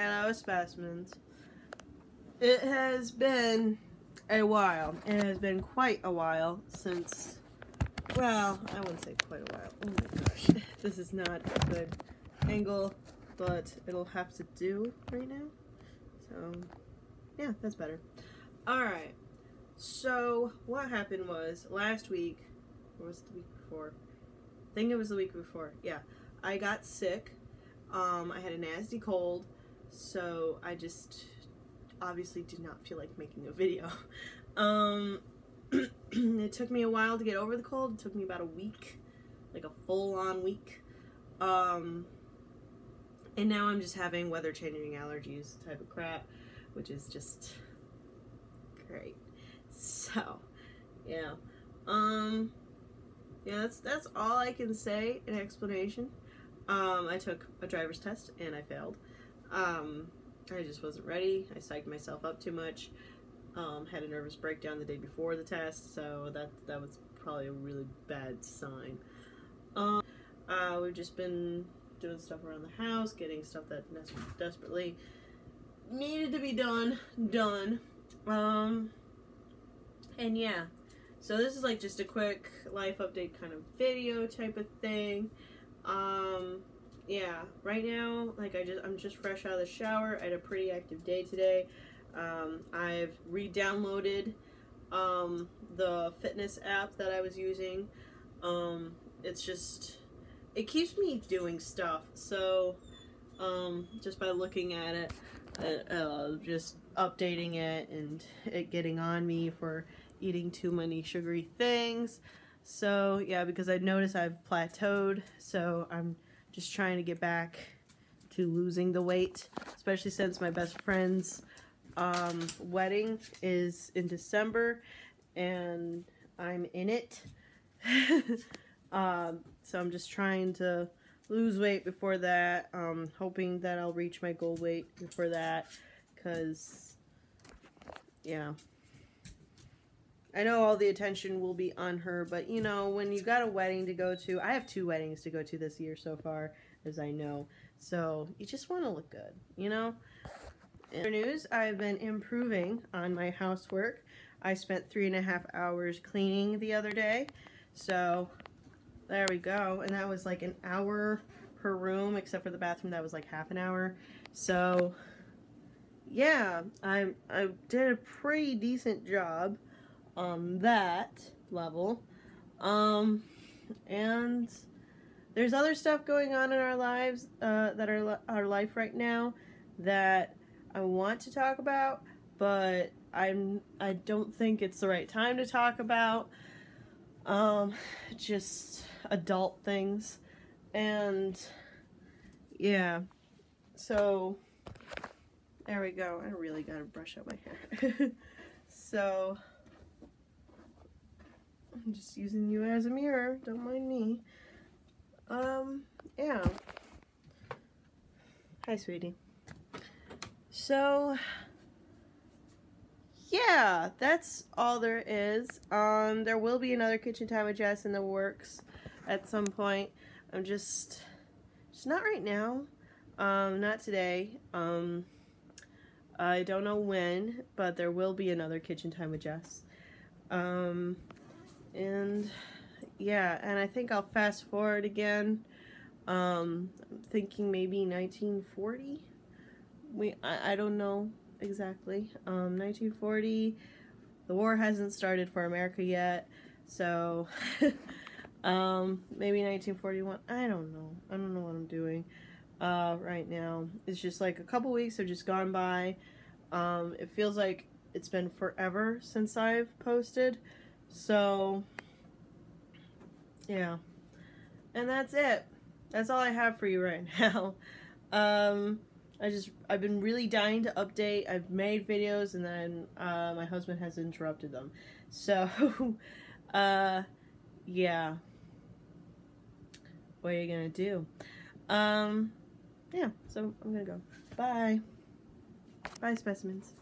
Hello, specimens. It has been a while. It has been quite a while since, well, I wouldn't say quite a while. Oh my gosh, this is not a good angle, but it'll have to do right now. So, yeah, that's better. Alright, so what happened was last week, or was it the week before? I think it was the week before, yeah. I got sick. Um, I had a nasty cold, so I just obviously did not feel like making a video. Um, it took me a while to get over the cold. It took me about a week, like a full-on week. Um, and now I'm just having weather-changing allergies type of crap, which is just great. So, yeah. Um, yeah, that's that's all I can say in explanation. Um, I took a driver's test and I failed. Um, I just wasn't ready. I psyched myself up too much. Um, had a nervous breakdown the day before the test, so that that was probably a really bad sign. Um, uh, we've just been doing stuff around the house, getting stuff that desperately needed to be done, done. Um, and yeah, so this is like just a quick life update kind of video type of thing. Um, yeah, right now, like I just, I'm just fresh out of the shower. I had a pretty active day today. Um, I've re-downloaded um, the fitness app that I was using. Um, it's just, it keeps me doing stuff. So, um, just by looking at it, uh, uh, just updating it and it getting on me for eating too many sugary things. So, yeah, because I noticed I've plateaued, so I'm just trying to get back to losing the weight, especially since my best friend's um, wedding is in December and I'm in it. um, so I'm just trying to lose weight before that, um, hoping that I'll reach my goal weight before that, because, yeah. I know all the attention will be on her, but you know, when you've got a wedding to go to, I have two weddings to go to this year so far, as I know. So you just want to look good, you know? In news, I've been improving on my housework. I spent three and a half hours cleaning the other day. So there we go. And that was like an hour per room, except for the bathroom that was like half an hour. So yeah, I, I did a pretty decent job on that level. Um, and there's other stuff going on in our lives, uh, that are our life right now that I want to talk about, but I'm I don't think it's the right time to talk about. Um, just adult things, and yeah, so there we go. I really gotta brush up my hair. so I'm just using you as a mirror. Don't mind me. Um, yeah. Hi, sweetie. So, yeah, that's all there is. Um, there will be another Kitchen Time with Jess in the works at some point. I'm just, just not right now. Um, not today. Um, I don't know when, but there will be another Kitchen Time with Jess. Um, and yeah, and I think I'll fast forward again. Um, I'm thinking maybe 1940 we I, I don't know exactly. Um, 1940, the war hasn't started for America yet, so um, maybe 1941. I don't know. I don't know what I'm doing uh, right now. It's just like a couple weeks have just gone by. Um, it feels like it's been forever since I've posted, so yeah. And that's it. That's all I have for you right now. Um, I just I've been really dying to update. I've made videos and then uh, my husband has interrupted them. So uh, yeah. What are you gonna do? Um, yeah. So I'm gonna go. Bye. Bye specimens.